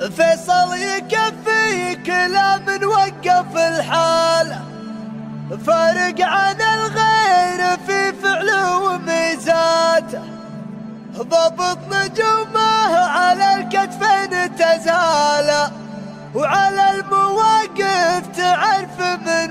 فيصل يكفي كلام وقف الحالة فارق عن الغير في فعله وميزاته ضبط نجومه على الكتفين تزاله وعلى المواقف تعرف من